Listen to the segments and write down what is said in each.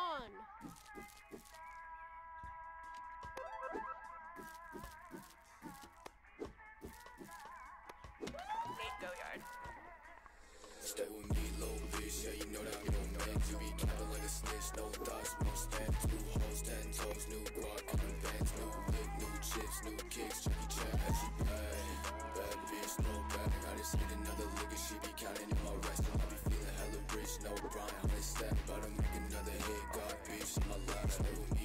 on. Need go yard. Stay with me, low bitch. Yeah, you know that I'm your man. to be capping like a snitch. No thoughts, no stand. Two hoes, ten toes, new broad, on bands, new whip, new chips, new kicks. Jackie Chan, how she bad. Bad bitch, no bad. I just hit another lick and she be counting in my rest. I be feeling hella rich, no grind. I'm a step, but I'm another hit, God bitch, in my life.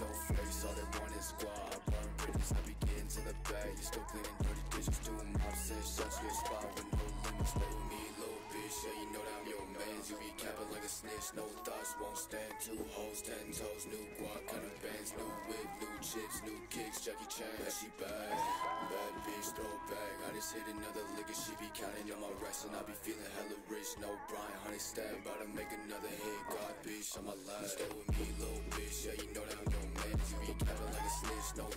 No face. All they want is squad. Burn bridges, I be getting to the bag. You still cleaning dirty dishes, doing mob says, shut your spot with no limits. Stay with me, little bitch, yeah, you know that I'm your man. You be capping like a snitch, no thoughts, won't stand. Two hoes, ten toes, new guac, kind of bands, new whip, new chips, new kicks, Jackie Chan, yeah, she bad. Bad bitch, throw back. I just hit another and she be counting on my rest. And I be feeling hella rich, no Brian, honey stab. About to make another hit, God bitch, on my life. Stay with me, little bitch, yeah, you know that I'm. You be a snitch, no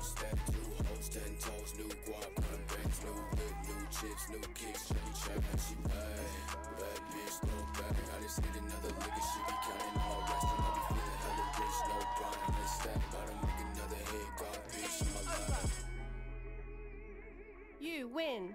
step two hoes, ten toes, new guap, new whip, new chips, new kicks, she bad. Bad bitch, no bad. I just hit another she be counting all rest, and I be feeling hella rich, no make another hit, bitch, in my life. You win.